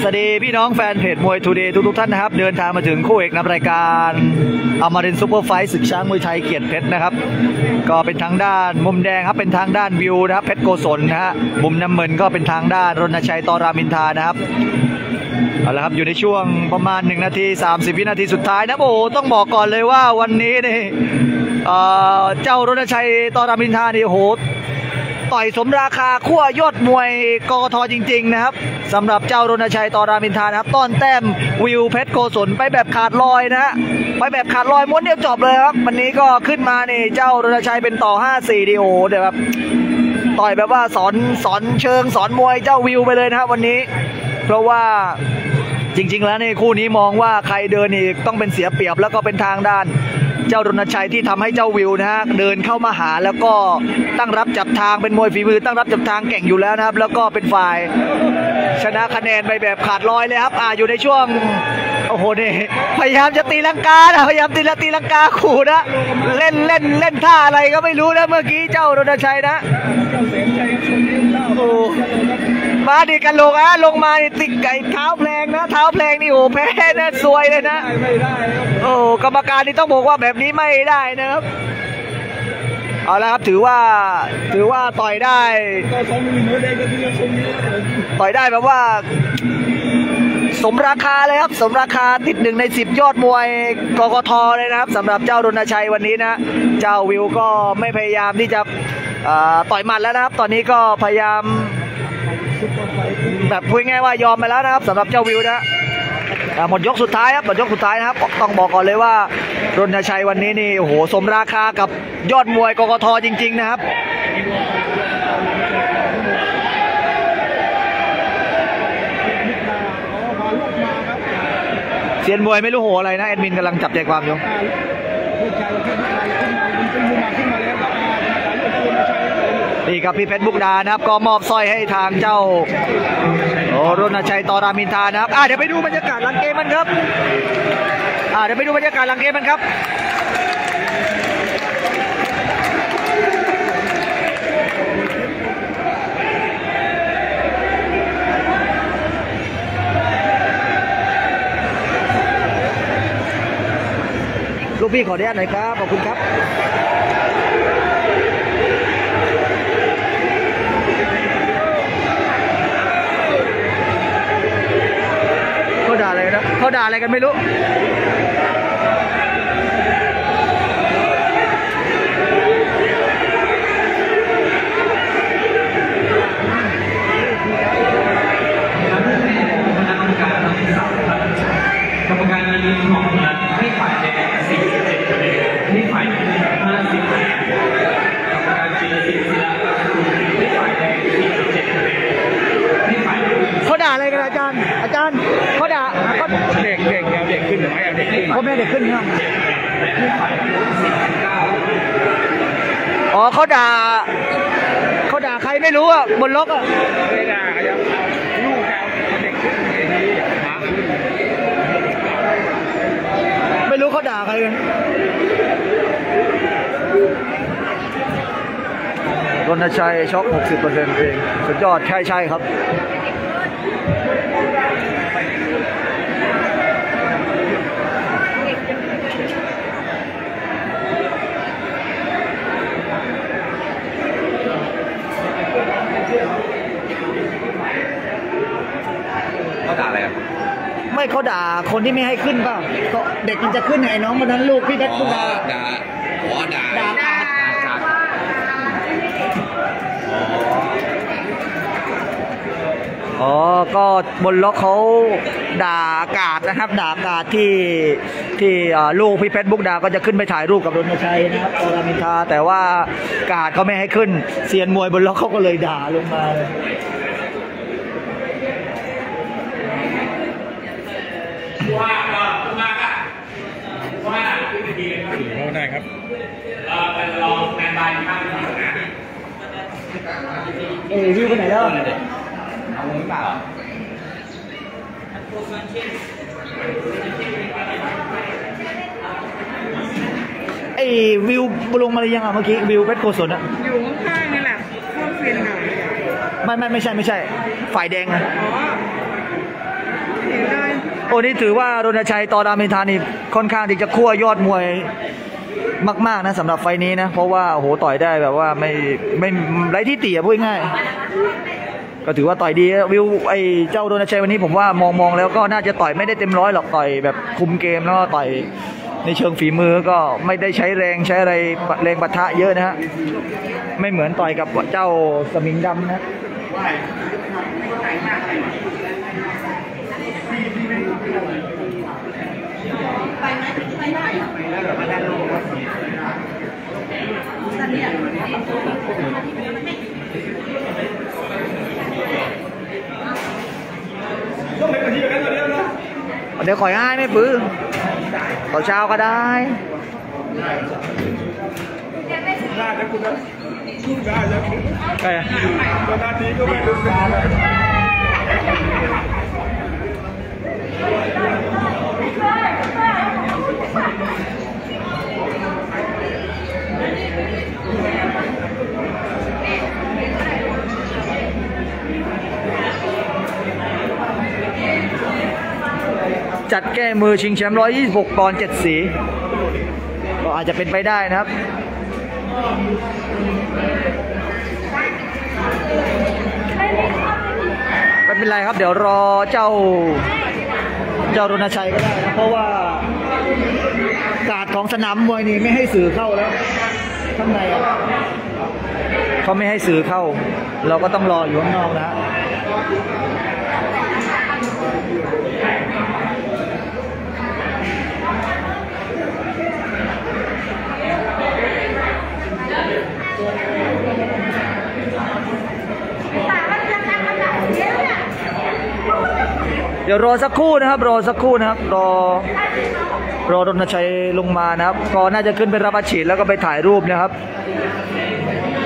สวัสดีพี่น้องแฟนเพจมวยทูเดย์ทุกๆท่านนะครับ เดินทางมาถึงคู่เอกนำรายการอมรินซูเปอร์ไฟท์ศึกช้างมวยไทยเกียรติเพชรนะครับ ก็เป็นทางด้านมุมแดงครับเป็นทางด้านวิวนะครับเพชรโกศลนะฮะมุมน้ำเงินก็เป็นทางด้านรณชัยตอรามินทานะครับเอาละครับอยู่ในช่วงประมาณ1นาที 30 วินาทีสุดท้ายนะโอ้ต้องบอกก่อนเลยว่าวันนี้นี่เอ่อเจ้ารณชัยตอรามินทานี่โอ้โห ต่อยสมราคาขั้วยอดมวยกกทจริง ๆ นะครับสำหรับเจ้ารณชัยตอรามินทานะครับต้อนแต้มวิวเพชรโกศลไปแบบขาดลอยนะฮะไปแบบขาดลอยม้วนเดียวจบเลยครับวันนี้ก็ขึ้นมานี่เจ้ารณชัยเป็นต่อ 5-4ดีโอเดี๋ยวแบบต่อยแบบว่าสอนสอนเชิงสอนมวยเจ้าวิวไปเลยนะครับวันนี้ เพราะว่าจริง ๆ แล้วนี่คู่นี้มองว่าใครเดินนี่ต้องเป็นเสียเปรียบแล้วก็เป็นทางด้าน เจ้ารณชัยที่ทำให้เจ้าวิวนะฮะเดินเข้ามาหาแล้วก็ตั้งรับจับทางเป็นมวยฝีมือตั้งรับจับทางเก่งอยู่แล้วนะครับ แล้วก็เป็นฝ่าย ชนะคะแนนไปแบบขาดลอยเลยครับอ่าอยู่ในช่วงโอ้โหนี่พยายามจะตีลังกานะพยายามตีละตีลังกาขู่นะเล่นเล่นเล่นท่าอะไรก็ไม่รู้นะเมื่อกี้เจ้ารณชัยนะโอ้ มาดิกันลงอะลงมาติดไก่เท้าแพลงนะ เท้าแพลงนี่โอ้แพ้นะสวยเลยนะไม่ได้โอ้กรรมการนี่ต้องบอกว่าแบบนี้ไม่ได้นะครับเอาละครับถือว่าถือว่าต่อยได้ต่อยได้แบบว่า สมราคาเลยครับ สมราคาติดหนึ่งในสิบยอดมวยกกทเลยนะครับสำหรับเจ้ารณชัยวันนี้นะ เจ้าวิวก็ไม่พยายามที่จะต่อยหมัดแล้วนะครับ ตอนนี้ก็พยายาม แบบพูดง่ายว่ายอมไปแล้วนะครับสำหรับเจ้าวิวนะหมดยกสุดท้ายครับหมดยกสุดท้ายนะครับต้องบอกก่อนเลยว่ารณชัยวันนี้นี่โอ้โหสมราคากับยอดมวยกกทจริง ๆ นะครับอ๋อมาลูกมาครับเซียนมวยไม่รู้โหอะไรนะแอดมินกำลังจับใจความอยู่ ครับพี่เพชรบุกดานะครับ ก็มอบสร้อยให้ทางเจ้าโอ้รณชัยตอรามินทานะครับอ่าเดี๋ยวไปดูบรรยากาศหลังเกมมันครับอ่าเดี๋ยวไปดูบรรยากาศหลังเกมมันครับลูกพี่ขออนุญาตหน่อยครับ ขอบคุณครับ เขาด่าอะไรกันไม่รู้กรรมการนี้ของ ไม่เอาเด็กขึ้นเขาไม่ให้เด็กขึ้นครับให้ฝ่ายน้ำเงิน49อ๋อเขาด่าเขาด่าใครไม่รู้อะบนล็อกอะไม่ได้ครับลูกเอาเด็กขึ้นไอ้นี่หาขึ้นไม่รู้เขาด่าใครกันรณชัยช็อก 60%เองสุดยอด ใช่ใช่ครับ เขาด่าอะไรครับ ไม่ เขาด่าคนที่ไม่ให้ขึ้นเปล่าเขาเด็กมันจะขึ้นไอ้น้องคนนั้นลูกพี่เพชรบุกดาด่าอ๋อด่าด่าอ๋อ ก็บนล็อกเขาด่ากาดนะครับ ด่ากาดที่ที่ลูกพี่เพชรบุกดาก็จะขึ้นไปถ่ายรูปกับรณชัยนะครับอรามินทาแต่ว่ากาดเขาไม่ให้ขึ้นเซียนมวยบนล็อกเขาก็เลยด่าลงมาเลย ว่าก็มาก็ว่าขึ้นไปดีเลยครับ เขาได้ครับ เออเป็นรองแมนบายข้างหนึ่งนะ เอ้ยวิวไปไหนแล้วเอาหรือเปล่าไอ้วิวลงมาหรือยังอะเมื่อกี้วิวเพชรโกศลอะอยู่ข้างๆนี่แหละช่วงเซียนหน่อยอไม่ไม่ไม่ใช่ไม่ใช่ ฝ่ายแดงนะเห็นได้โอ้นี่ถือว่า รณชัยต่อรามอินทรานี่ค่อนข้างที่จะคั่วยอดมวย มากๆนะสำหรับไฟนี้นะ เพราะว่าโหต่อยได้แบบว่าไม่ไม่ไรที่ตีอะพูดง่าย ก็ถือว่าต่อยดีวิวไอ้เจ้ารณชัยวันนี้ผมว่ามองมองแล้วก็น่าจะต่อยไม่ได้เต็มร้อยหรอกต่อยแบบคุมเกมแล้วก็ต่อยในเชิงฝีมือก็ไม่ได้ใช้แรงใช้อะไรแรงปะทะเยอะนะฮะไม่เหมือนต่อยกับเจ้าสมิงดำนะ ต้องเป็นคนที่แบบนั้นเดียวนะ เดี๋ยวขอยง่ายไม่ปื้อขอเช้าก็ได้น่าจะคุณนะน่าจะคุณใช่ตอนนี้ก็ไม่รู้สึกเลย จัดแก้มือชิงแชมป์126ปอนด์7สี ก็อาจจะเป็นไปได้นะครับไม่เป็นไรครับ เดี๋ยวรอเจ้า เจ้ารณชัยก็ได้นะเพราะว่าการดของสนามมวยนี่ไม่ให้สื่อเข้าแล้วข้างในอะเขาไม่ให้สื่อเข้า เราก็ต้องรออยู่ข้างนอกนะ เดี๋ยวรอสักครู่นะครับ รอสักครู่นะครับ รอ รอรณชัยลงมานะครับก็น่าจะขึ้นไปรับอาชีพแล้วก็ไปถ่ายรูปนะครับ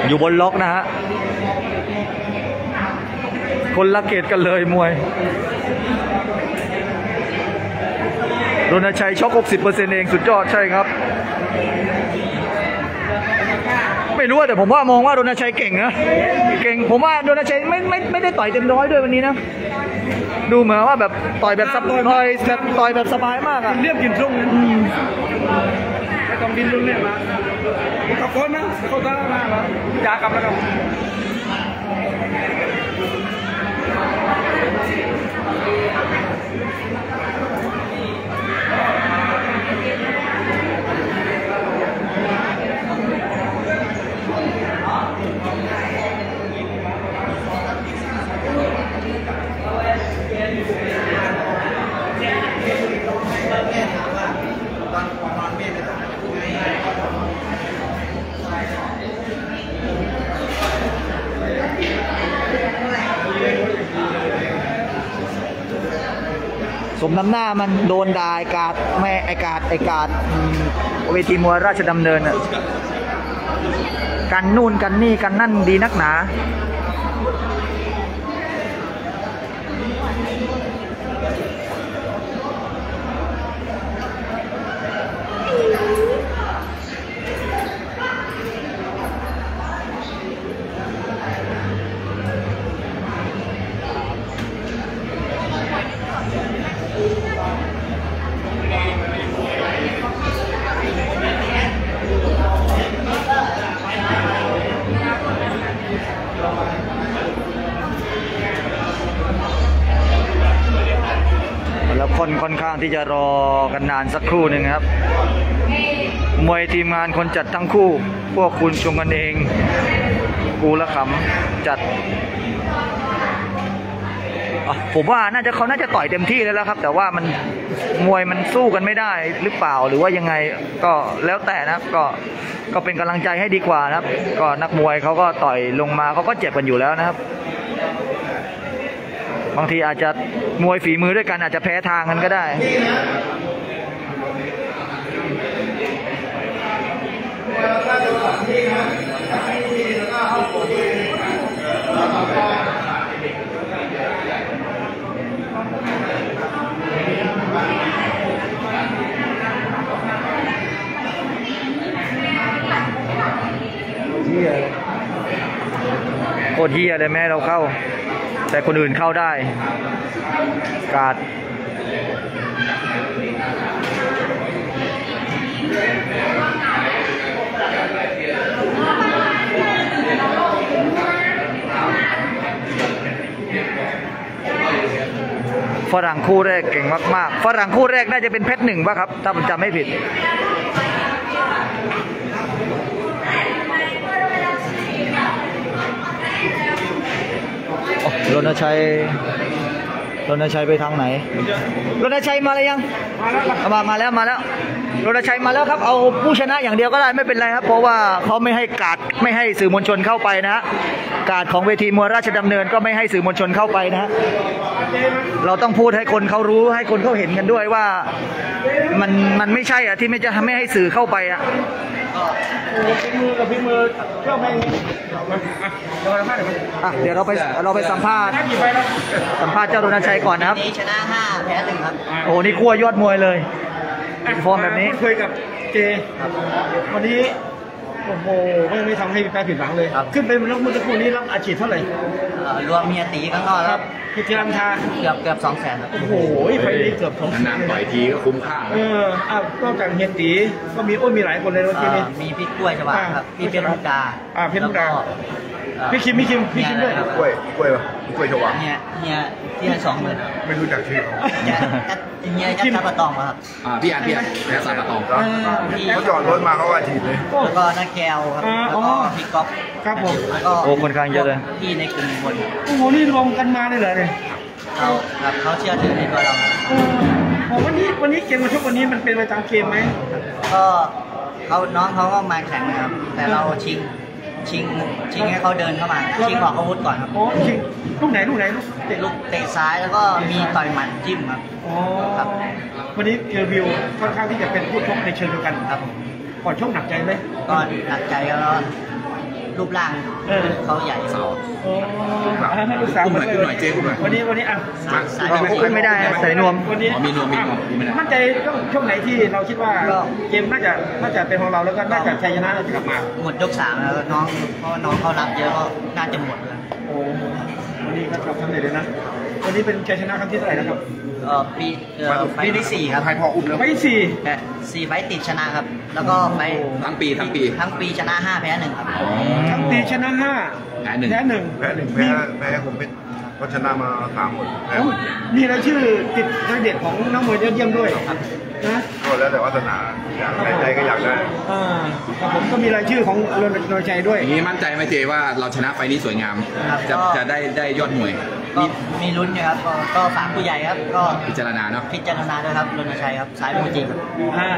อยู่บนล็อกนะฮะคนละเกตกันเลยมวย รณชัยช็อก 60%เองสุดยอดใช่ครับ ไม่รู้อะแต่ผมว่ามองว่ารณชัยเก่งนะเก่งผมว่ารณชัยไม่ไม่ไม่ได้ต่อยเต็มร้อยด้วยวันนี้นะดูเหมือนว่าแบบต่อยแบบสบต่อยแบบต่อยแบบสบายมากอะเรียบกินตรงนะไม่ต้องดินรุ่นเนี่ยมาตะโกนนะเขาตาหน้าแล้วยากลับแล้วกัน สมน้ำหน้ามันโดนด่าไอกาดแม่ไอกาดไอกาดอืมเวทีมวยราชดำเนินอะกันนู่นกันนี่กันนั่นดีนักหนา อนข้างที่จะรอกันนานสักครู่หนึ่งครับ มวยทีมงานคนจัดทั้งคู่ พวกคุณชงกันเอง กูละขำจัดอะผมว่าน่าจะเขาน่าจะต่อยเต็มที่แล้วครับ แต่ว่ามันมวยมันสู้กันไม่ได้หรือเปล่าหรือว่ายังไงก็แล้วแต่นะครับ ก็ก็เป็นกำลังใจให้ดีกว่านะครับ ก็นักมวยเขาก็ต่อยลงมาเขาก็เจ็บกันอยู่แล้วนะครับ บางทีอาจจะมวยฝีมือด้วยกันอาจจะแพ้ทางกันก็ได้คคตรเฮียเลยแม่เราเข้า แต่คนอื่นเข้าได้ กาดฝรั่งคู่แรกเก่งมาก ๆ ฝรั่งคู่แรกน่าจะเป็นเพชรหนึ่งป่ะครับ ถ้าผมจำไม่ผิด รณชัยรณชัยไปทางไหนรณชัยมาเลยยังมามาแล้วมาแล้วรณชัยมาแล้วครับ เอาผู้ชนะอย่างเดียวก็ได้ไม่เป็นไรครับ เพราะว่าเขาไม่ให้การดไม่ให้สื่อมวลชนเข้าไปนะการดของเวทีมวยราชดำเนินก็ไม่ให้สื่อมวลชนเข้าไปนะเราต้องพูดให้คนเขารู้ให้คนเขาเห็นกันด้วยว่า มันมันไม่ใช่อะที่ไม่จะไม่ให้สื่อเข้าไปอะ มมือกับพิมมือเที่ยวแม่งมาอะเดี๋ยวเราพาเดี๋ยวมาอะเดี๋ยวเราไปเราไปสัมภาษณ์ถ้ากี่ไปแล้วสัมภาษณ์เจ้ารณชัยก่อนนะครับนี้ชนะ5แพ้1ครับโอ้โหนี่ขั้วยอดมวยเลยฟอร์มแบบนี้พูดคุยกับเจวันนี้ โอ้โหไม่ไม่ทำให้แพ้ผิดหวังเลย ครับ ขึ้นไปเมื่อเมื่อสักครู่นี้รับอาชีพเท่าไหร่เอ่อรวมเมียตีข้างนอกคครัรับบคือเจรัมทาเกือบเกือบสองแสนครับโอ้โหไฟนี้เกือบสองนานๆต่อยทีก็คุ้มค่าเอออะนอกจากเฮียตีก็มีโอ้ยมีหลายคนเลยเมื่อกี้เอ่นี้อมีพี่กล้วยชวาครับพี่เพชรมุกดาอ่าเพชรมุกดา แล้วเอ่อ พี่คิมพี่คิมพี่คิมด้วยเนี่ยกล้วยกล้วยปะกล้วยชวาเนี่ยเนี่ยที่ให้สองหมื่นไม่รู้จักชื่อเขาเนี่ยจัดเนี่ยจัดทับปะตองมาครับอ่าพี่อันพี่อันแพ้สายปะตองพี่เขาจอดรถมาเขาก็ถีบเลยโอ้แล้วก็นักแก้วครับอ่าแล้วอ๋ก็อพี่ก๊อฟครับผมแล้วก็โอ้ค่อนข้างเยอะเลยพี่ในกลุ่มคนโอ้โหนี่รวมกันมาเลยเหรอเนี่ยเขาครับเขาเชื่อถือในตัวเราครับเออโอ้วันนี้วันนี้เกมมาชกวันนี้มันเป็นไปตามเกมไหมก็เขาน้องเขาก็มาแข่งนะครับแต่เราชิง ชิงชิงให้เขาเดินเข้ามาชิงออกอาวุธก่อนครับโอ้จริงลูกไหนลูกไหนลูกเตะลูกเตะซ้ายแล้วก็มีต่อยหมัดจิ้มครับอ๋อครับวันนี้เจอวิวค่อนข้างที่จะเป็นผู้ชกในเชิงเดียวกันครับผมก่อนชกหนักใจไหมก็หนักใจแล้วก็ รูปร่างเออ เขาใหญ่เสาโอ้อ่าลูกสาวอุ้มหน่อยอุ้มหน่อยเจ๊อุ้มหน่อย วันนี้วันนี้อะสายสาย อุ้มไม่ได้ใส่นวม วันนี้อ๋อมีนวมมีนวมมีไม่ได้ มั่นใจต้องช่วงไหนที่เราคิดว่าเกมน่าจะน่าจะเป็นของเราแล้วก็น่าจะชัยชนะน่าจะกลับมา หมดยกสามแล้วน้องเพราะว่าน้องเขารับเยอะก็น่าจะหมดเลย โอ้วันนี้ก็ทำสำเร็จเลยนะ วันนี้เป็นชัยชนะครั้งที่เท่าไหร่นะครับ เออปีเออไฟล์ที่สี่ครับให้พ่ออุ้มแล้วไฟท์สี่แต่สี่ไฟล์ติดชนะครับ แล้วก็ไฟล์ทั้งปีทั้งปีทั้งปีชนะห้าแพ้หนึ่งครับอ๋อทั้งปีชนะห้าแพ้หนึ่งแพ้หนึ่งแพ้หนึ่งแพ้แพ้ผมเป็น ก็ชนะมาสามหมดแพ้เอ้ามีรายชื่อติดรายเด็ดของนักมวยยอดเยี่ยมด้วยนะก็แล้วแต่วาสนาอยากได้ใจก็อยากได้อ่าครับผมก็มีรายชื่อของรณรงค์ใจด้วยอย่างนี้มั่นใจไหมเจว่าเราชนะไฟล์นี้สวยงาม จะจะได้ได้ยอดมวยก็มีลุ้นนะครับก็ก็ฝากผู้ใหญ่ครับ ก็พิจารณาเนาะพิจารณาด้วยครับรณชัยครับสายมูจริงครับอ่า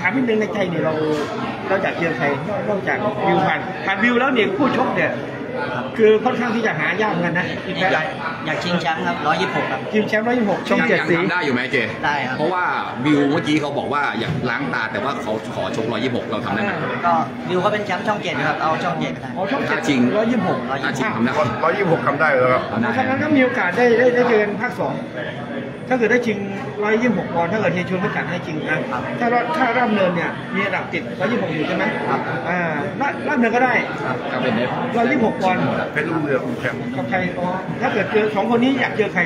ถามนิดนึงในใจเนี่ยเราเราอยากเจอใครนอกจากวิวผ่านผ่านวิวแล้วเนี่ยคู่ชกเนี่ย คือค่อนข้างที่จะหายากเหมือนกันนะพี่อยาแป๊ะกอยากชิงแชมป์ครับร้อยยี่สิบหกครับทีมแชมป์ร้อยยี่สิบหกช่องยังเจ็ดยังสีทำได้อยู่ไหมเจได้ครับเพราะว่าวิวเมื่อกี้เขาบอกว่าอยากล้างตาแต่ว่าเขาขอชก126เราทำได้ไหมก็วิวเขาเป็นแชมป์ช่องเจ็ดนะครับเอาช่องเจ็ดก็ได้อ๋อช่องเจ็ดถ้าจริงร้อยยี่สิบหกถ้าจริงทำได้ร้อยยี่สิบหกทำได้แล้วครับทำได้ฉะนั้นก็มีโอกาสได้ได้ได้เจอกันภาคสอง ถ้าเกิดได้จริงร้อยยี่สิบหกปอนด์ถ้าเกิดเฮียชวนประกาศให้จริงนะถ้ารอบถ้ารอบเนินเนี่ยมีระดับติดร้อยยี่สิบหกอยู่ใช่ไหมอ่ารอบรอบเนินก็ได้ก็เป็นเอฟร้อยยี่สิบหกปอนด์เพชรลูกเรือแชมป์กับใครอ๋อถ้าเกิดเจอสองคนนี้อยากเจอใคร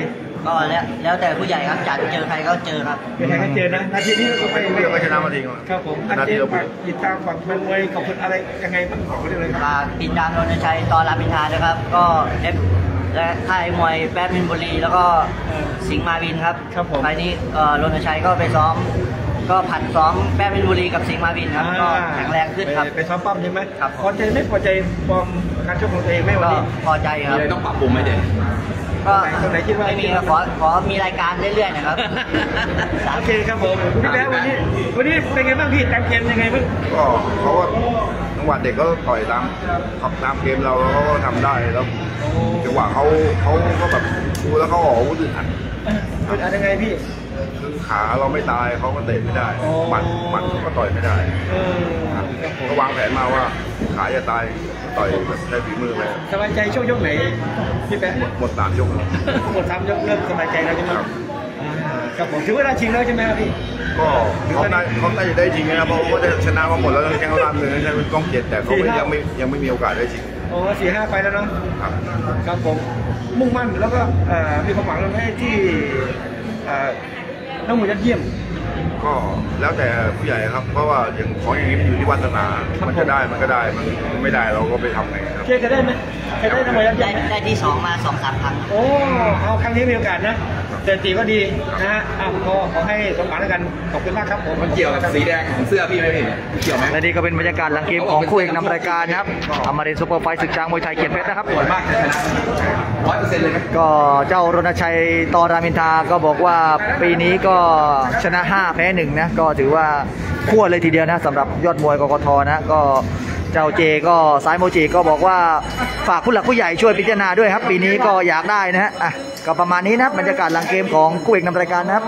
ก็แล้วแล้วแต่ผู้ใหญ่ครับจัดเจอใครก็เจอครับเจอใครก็เจอนะนาทีนี้ก็เพไปชรลูกเรือก็ชนะมาทิ้งครับผมชอันนะเจที่เราฝากติดตามฝั่งแฟนมวยขอบคุณอะไรยังไงบ้างบอกมาได้เลยครับฝากติดตามรณชัยตอนรามอินทราด้วยครับ ก็เอฟ และค่ายมวยแป๊บมินบุรี แล้วก็สิงห์มาวินครับครับผม ไฟล์นี้เอ่อรณชัยก็ไปซ้อม ก็ผัดซ้อมแป๊บมินบุรีกับสิงห์มาวินครับก็แข็งแรงขึ้นครับ ไปไปซ้อมปั้มใช่ไหมครับพอใจไม่พอใจฟอร์มการชกของตัวเองไหมวันก็นี้ พอใจคมีรับ อะไรต้องปรับปรุงไหมเจก็ตรงไหนคิดว่า ไม่มีครับขอขอมีรายการเรื่อยๆนะครับ โอเคครับผมพี่แป๊ะวันนี้ วันนี้เป็นไงบ้างพี่ตามเกมยังไงบ้างก็เขาก็ จังหวะเด็กก็ต่อยตามตามเกมเราแล้วเขาก็ทำได้แล้วจังหวะเขาเขาก็แบบดูแล้วเขาออกอาวุธอึดอัดเป็นอะไรยังไงพี่คือขาเราไม่ตายเขาก็เตะไม่ได้อ๋อหมัดหมัดเขาก็ต่อยไม่ได้เออครับครับผมก็วางแผนมาว่าขาจะตายต่อยแบบใช้ฝีมือไปสบายใจช่วงยกไหนพี่แป๊ะหมดสามยกแล้วหมดสามยกเริ่มสบายใจแล้วใช่ไหม ครับอ่าครับผมถือเวลาชิงแล้วใช่ไหมครับพี่ ก็เขาได้เขาได้จะได้จริงนะครับเพราะเขาได้ชนะมาหมดแล้วทั้งแข่งรอบนึงใช่ไหมกล้องเจ็ดแต่เขาไม่ยังไม่ยังไม่มีโอกาสได้จริงอโอ้สี่ห้าไปแล้วเนาะครับครับผมมุ่งมั่นแล้วก็เอ่อมีความหวังในที่เอ่อนักมวยยอดเยี่ยม ก็แล้วแต่ผู้ใหญ่ครับ เพราะว่าอย่างของอย่างนี้มันอยู่ที่วาสนา มันจะได้มันก็ได้มันไม่ได้เราก็ไปทำไงครับเคยเคยได้ไหม เคยได้นักมวยยอดเยี่ได้ยมไหมได้ที่สองมาสองสามครั้ง โอ้ เอาครั้งนี้มีโอกาสนะเศรษฐีก็ดีนะฮะอ้าวก็ขอให้สมหวังแล้วกัน ขอบคุณมากครับผมมันเกี่ยวกับสีแดงของเสื้อพี่ไหมพี่เกี่ยวไหมและนี่ก็เป็นบรรยากาศหลังเกมของคู่เอกนำรายการนะครับอมรินทร์ซูเปอร์ไฟท์ศึกช้างมวยไทยเกียรติเพชรนะครับสวยมากจะชนะร้อยเปอร์เซ็นต์เลยไหมก็เจ้ารณชัยตอรามินทาก็บอกว่าปีนี้ก็ชนะ 5 แพ้1นะก็ถือว่าขั้วเลยทีเดียวนะสำหรับยอดมวยกกทนะก็ เจ้าเจก็สายโมจิก็บอกว่าฝากผู้หลักผู้ใหญ่ช่วยพิจารณาด้วยครับ ปีนี้ก็อยากได้นะฮะก็ประมาณนี้นะครับบรรยากาศหลังเกมของคู่เอกนำรายการนะครับ